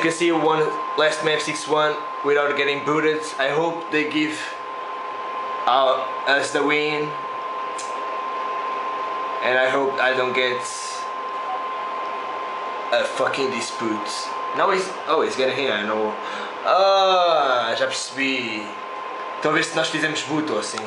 You can see one last map 6-1 without getting booted. I hope they give uh, us the win. And I hope I don't get a fucking dispute. Now he's, oh, he's getting here, I know. Ah, já percebi. Talvez se nós fizemos boot ou assim.